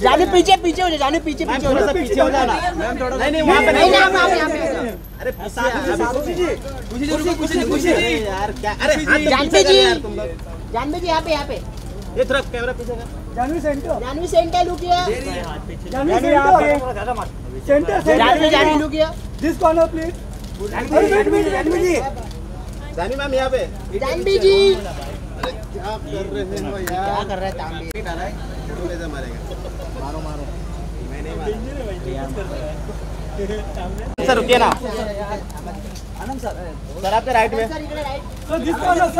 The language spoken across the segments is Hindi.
जाने पीछे पीछे हो जाए जाने पीछे पीछे हो जाए पीछे हो जाना। नहीं नहीं वहाँ पे नहीं यहाँ पे यहाँ पे अरे खुशी खुशी खुशी खुशी यार क्या अरे तो जानवी जी जानवी जी यहाँ पे यहाँ पे। ये थोड़ा कैमरा पीछे कर। जानवी सेंटर। किया सेंटर जानवी जानवी लुक किया दिस कॉर्नर प्लीज़ अरे wait wait wait wait Jaani ma'am यहाँ पे। जानवी जी। क्या कर रहे हो क्या कर रहा है तांबी फ़ोटो कैसे मारेगा मारो मारो मैं नहीं मारा सर रुकिए ना आनंद सर सर आपके राइट में सर इकडे right sir this corner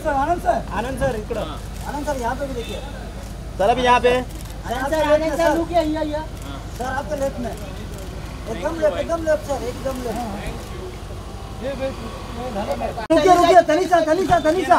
sir Anand sir Anand sir इकडं आनंद सर यहाँ पे भी देखिए सर अभी यहाँ पे आनंद सर आनंद सर किया यहाँ यहाँ सर आपके लेफ़्ट में एकदम लेफ़्ट एकदम लेफ़्ट सर एकदम लेफ़्ट रुकिए रुकिए तनिषा तनिषा तनिषा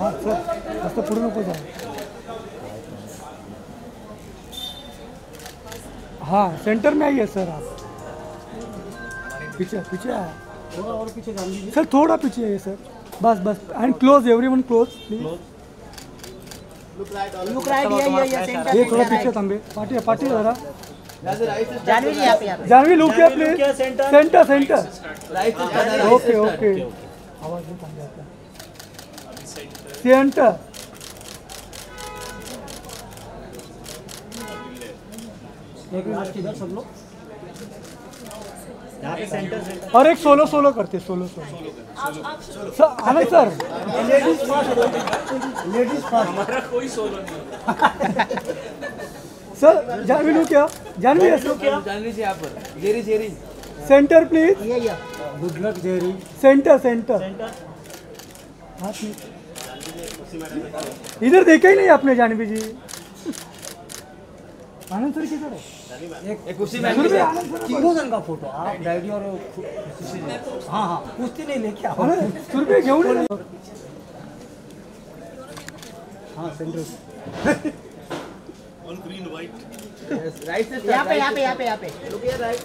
हाँ सर जास्त पुढे नको जाऊ हाँ सेंटर में आइए सर आप। पीछे पीछे थोड़ा और पीछे सर थोड़ा पीछे आइए सर। बस बस and close everyone close please look right ये ये ये सेंटर ये थोड़ा पीछे तांबे। पाटी पाटी जरा। जानवी जी यहाँ पे जानवी लुक किया please centre centre okay okay आवाज़ नहीं सेंटर एक लास्ट इधर सब लोग और एक सोलो सोलो करते solo solo sir Anand sir ladies ladies हमारा कोई सोलो नहीं सर जानवी लो क्या? जानवी ऐसे जानवी जी यहाँ पर Jerry Jerry. Centre please good luck Jerry centre centre हाथ में। इधर देखा ही नहीं आपने जानवी जी। आनंद सर किधर है? एक कुर्सी तीनों जन का फ़ोटो आप डैडी और हाँ हाँ कुश्ती नहीं लेके आओ। अरे सुरभि घेऊन ये ना. हाँ सेंटर। राइट से यहाँ पे यहाँ पे यहाँ पे यहाँ पे। रुकिए राइट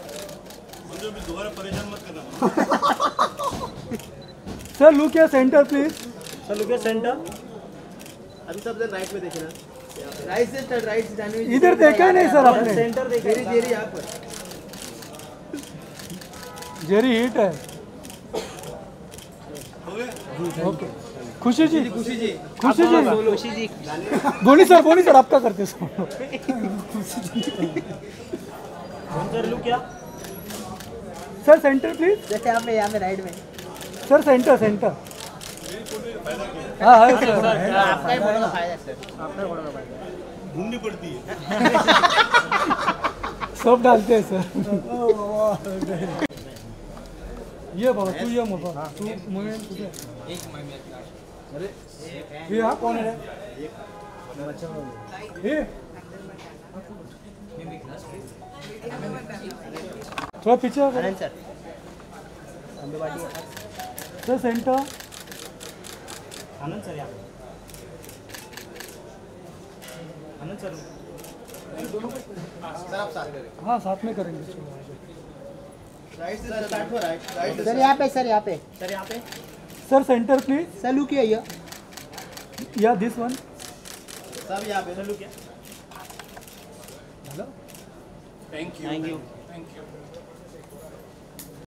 सर लुक किया सेंटर प्लीज़ सर लुकिए सेंटर अभी सब जन राइट में देखिए ना राइट से राइट से इधर देखा नहीं सर आपने। सेंटर जेरी जेरी यहाँ पर। जेरी हिट है। ओके खुशी जी। खुशी जी। खुशी जी। खुशी जी। बोनी सर बोनी सर आपका करते सर? सर लुक क्या? सर सेंटर प्लीज़ जैसे यहाँ पे यहाँ पे राइट में। सर सेंटर सेंटर हाँ हाँ सर। आपका ही का फ़ायदा सर आपका ही का फ़ायदा ढूंढनी पड़ती है। सब डालते हैं सर। ये बाबा तू ये बाबा तू मुझे तुझे ये हाँ कौन है ये? थोड़ा पीछे सर सेंटर? आनंद सर यहाँ पे आनंद सर सर आप साथ में हाँ साथ में करेंगे राइट से स्टार्ट राइट राइट सर यहाँ पे सर यहाँ पे। सर यहाँ पे। Sir centre please sir look किया ये या दिस वन सब यहाँ पे। सर लुक क्या thank you thank you thank you